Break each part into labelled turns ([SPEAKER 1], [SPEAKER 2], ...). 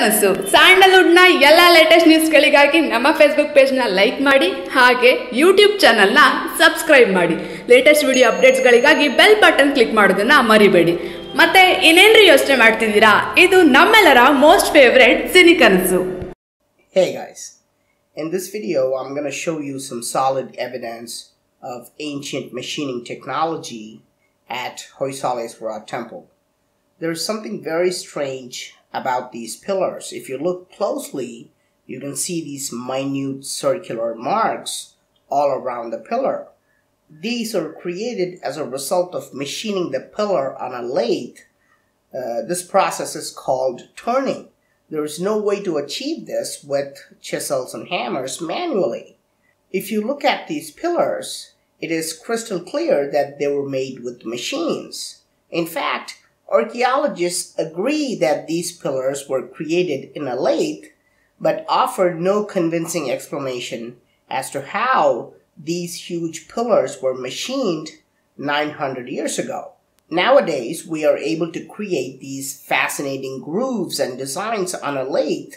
[SPEAKER 1] ಕನಸು. ಸ್ಯಾಂಡಲ್ವುಡ್ನ ಎಲ್ಲ ಲೇಟೆಸ್ಟ್ ನ್ಯೂಸ್ಗಳಿಗಾಗಿ ನಮ್ಮ ಫೇಸ್ಬುಕ್ ಪೇಜ್ನ ಲೈಕ್ ಮಾಡಿ, ಹಾಗೆ ಯೂಟ್ಯೂಬ್ ಚಾನಲ್ನ ಸಬ್ಸ್ಕ್ರೈಬ್ ಮಾಡಿ. ಲೇಟೆಸ್ಟ್ ವಿಡಿಯೋ ಅಪ್ಡೇಟ್ಸ್ಗಳಿಗಾಗಿ ಬೆಲ್ ಬಟನ್ ಕ್ಲಿಕ್ ಮಾಡೋದನ್ನ ಮರಿಬೇಡಿ. ಮತ್ತೆ ಇನ್ನೇನ್ರಿ ಯೋಚನೆ ಮಾಡ್ತಿದ್ದೀರಾ? ಇದು ನಮ್ಮೆಲ್ಲರ most favourite Cini Kanasu.
[SPEAKER 2] Hey in in this video, I'm going to show you some solid evidence of ancient machining technology at Hoysaleswara temple. There is something very strange about these pillars. If you look closely, you can see these minute circular marks all around the pillar. These are created as a result of machining the pillar on a lathe. Uh, this process is called turning. There is no way to achieve this with chisels and hammers manually. If you look at these pillars, it is crystal clear that they were made with machines. In fact, archaeologists agree that these pillars were created in a lathe, but offer no convincing explanation as to how these huge pillars were machined 900 years ago. Nowadays, we are able to create these fascinating grooves and designs on a lathe,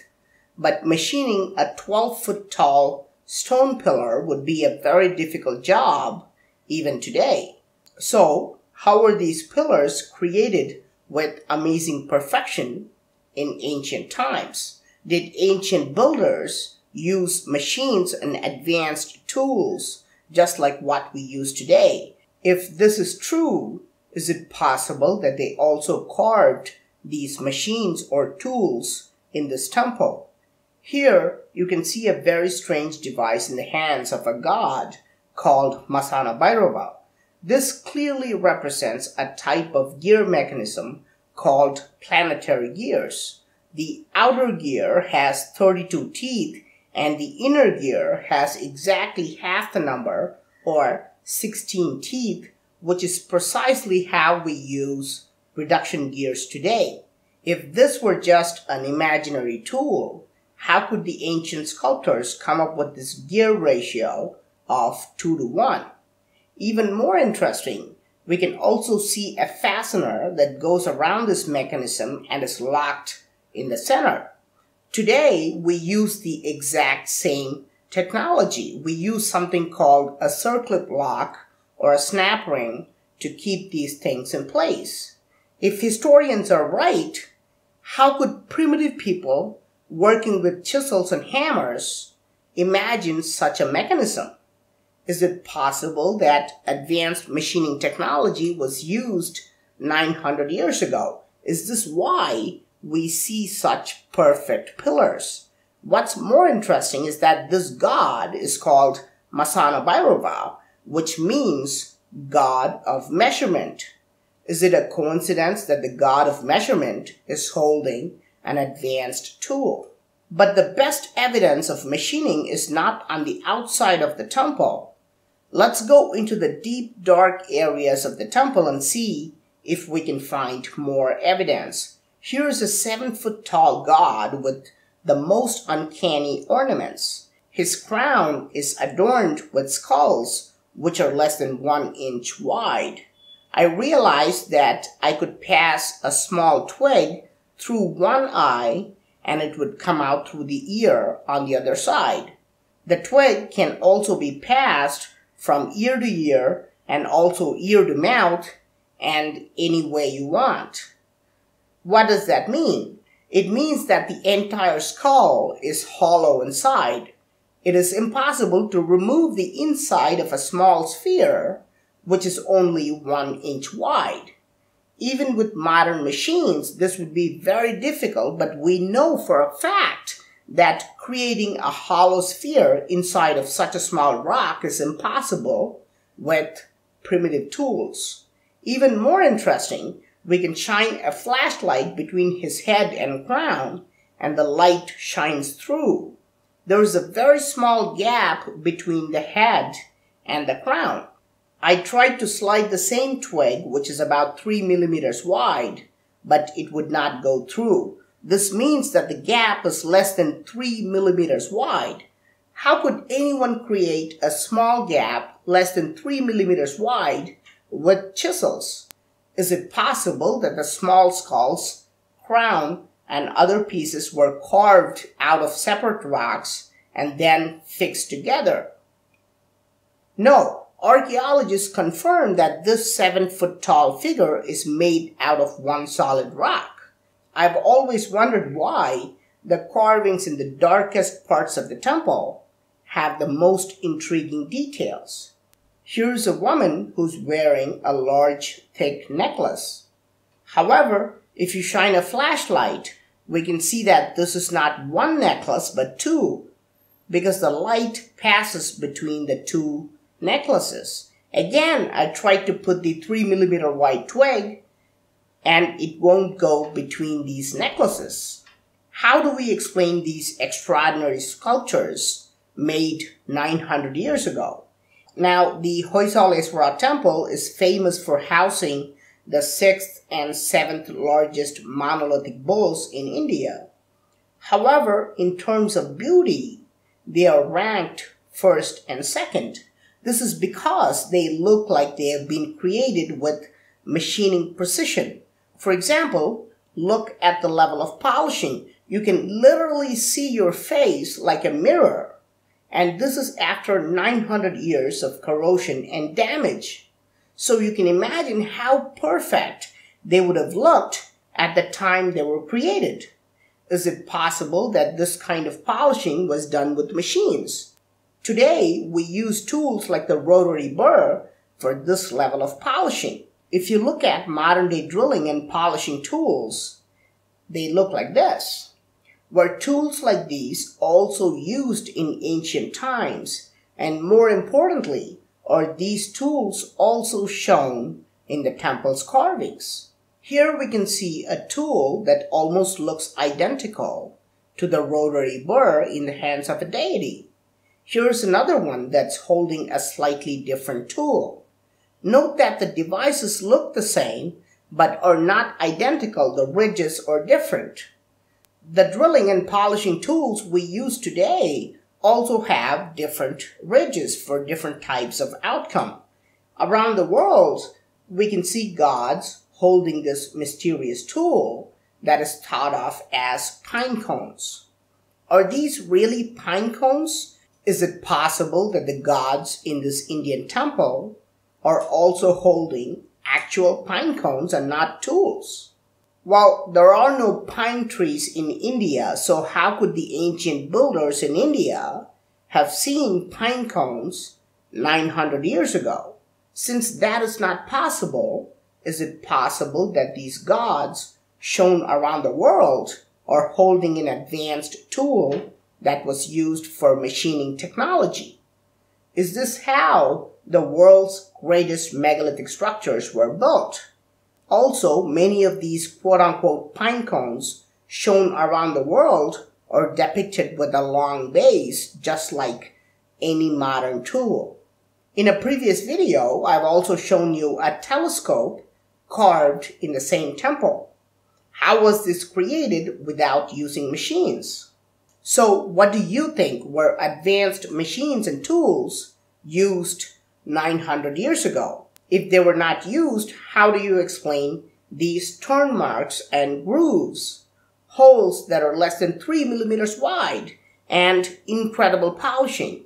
[SPEAKER 2] but machining a 12 foot tall stone pillar would be a very difficult job even today. So, how were these pillars created with amazing perfection in ancient times? Did ancient builders use machines and advanced tools just like what we use today? If this is true, is it possible that they also carved these machines or tools in this temple? Here you can see a very strange device in the hands of a god called Masana Bhairava. This clearly represents a type of gear mechanism called planetary gears. The outer gear has 32 teeth and the inner gear has exactly half the number or 16 teeth which is precisely how we use reduction gears today. If this were just an imaginary tool, how could the ancient sculptors come up with this gear ratio of 2 to 1? Even more interesting, we can also see a fastener that goes around this mechanism and is locked in the center. Today, we use the exact same technology. We use something called a circlip lock or a snap ring to keep these things in place. If historians are right, how could primitive people working with chisels and hammers imagine such a mechanism? Is it possible that advanced machining technology was used 900 years ago? Is this why we see such perfect pillars? What's more interesting is that this god is called Masana Bhairava, which means God of measurement. Is it a coincidence that the God of measurement is holding an advanced tool? But the best evidence of machining is not on the outside of the temple. Let's go into the deep dark areas of the temple and see if we can find more evidence. Here is a seven foot tall god with the most uncanny ornaments. His crown is adorned with skulls which are less than one inch wide. I realized that I could pass a small twig through one eye and it would come out through the ear on the other side. The twig can also be passed from ear to ear and also ear to mouth and any way you want. What does that mean? It means that the entire skull is hollow inside. It is impossible to remove the inside of a small sphere, which is only one inch wide. Even with modern machines, this would be very difficult, but we know for a fact that creating a hollow sphere inside of such a small rock is impossible with primitive tools. Even more interesting, we can shine a flashlight between his head and crown, and the light shines through. There is a very small gap between the head and the crown. I tried to slide the same twig, which is about 3 millimeters wide, but it would not go through. This means that the gap is less than 3 millimeters wide. How could anyone create a small gap less than 3 millimeters wide with chisels? Is it possible that the small skull's crown and other pieces were carved out of separate rocks and then fixed together. No, archaeologists confirm that this seven foot tall figure is made out of one solid rock. I've always wondered why the carvings in the darkest parts of the temple have the most intriguing details. Here's a woman who's wearing a large, thick necklace. However, if you shine a flashlight, we can see that this is not one necklace but two, because the light passes between the two necklaces. Again, I tried to put the 3 millimeter wide twig and it won't go between these necklaces. How do we explain these extraordinary sculptures made 900 years ago? Now, the Hoysala temple is famous for housing the sixth and seventh largest monolithic bulls in India. However, in terms of beauty, they are ranked first and second. This is because they look like they have been created with machining precision. For example, look at the level of polishing. You can literally see your face like a mirror. And this is after 900 years of corrosion and damage. So you can imagine how perfect they would have looked at the time they were created. Is it possible that this kind of polishing was done with machines? Today, we use tools like the rotary burr for this level of polishing. If you look at modern day drilling and polishing tools, they look like this. Were tools like these also used in ancient times? And more importantly, are these tools also shown in the temple's carvings? Here we can see a tool that almost looks identical to the rotary burr in the hands of a deity. Here's another one that's holding a slightly different tool. Note that the devices look the same, but are not identical. The ridges are different. The drilling and polishing tools we use today also have different ridges for different types of outcome. Around the world, we can see gods holding this mysterious tool that is thought of as pine cones. Are these really pine cones? Is it possible that the gods in this Indian temple are also holding actual pine cones and not tools? Well, there are no pine trees in India, so how could the ancient builders in India have seen pine cones 900 years ago? Since that is not possible, is it possible that these gods shown around the world are holding an advanced tool that was used for machining technology? Is this how the world's greatest megalithic structures were built? Also, many of these quote unquote pine cones shown around the world are depicted with a long base, just like any modern tool. In a previous video, I've also shown you a telescope carved in the same temple. How was this created without using machines? So, what do you think were advanced machines and tools used 900 years ago? If they were not used, how do you explain these turn marks and grooves? Holes that are less than 3 millimeters wide and incredible polishing.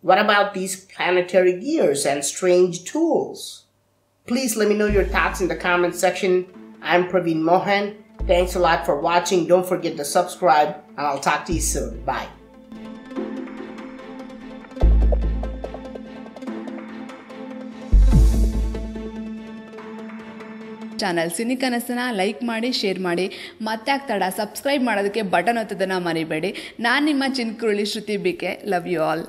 [SPEAKER 2] What about these planetary gears and strange tools? Please let me know your thoughts in the comment section. I'm Praveen Mohan. Thanks a lot for watching. Don't forget to subscribe and I'll talk to you soon. Bye.
[SPEAKER 1] Channel. Cini ಕನಸನ್ನ like ಮಾಡಿ, share ಮಾಡಿ. ಮತ್ತೆ ಆಗ್ತಾಡ, subscribe ಮಾಡೋದಕ್ಕೆ button ಒತ್ತೋದನ್ನು ಮರಿಬೇಡಿ. ನಾನು ನಿಮ್ಮ Chinkuruli Shruti BK love you all.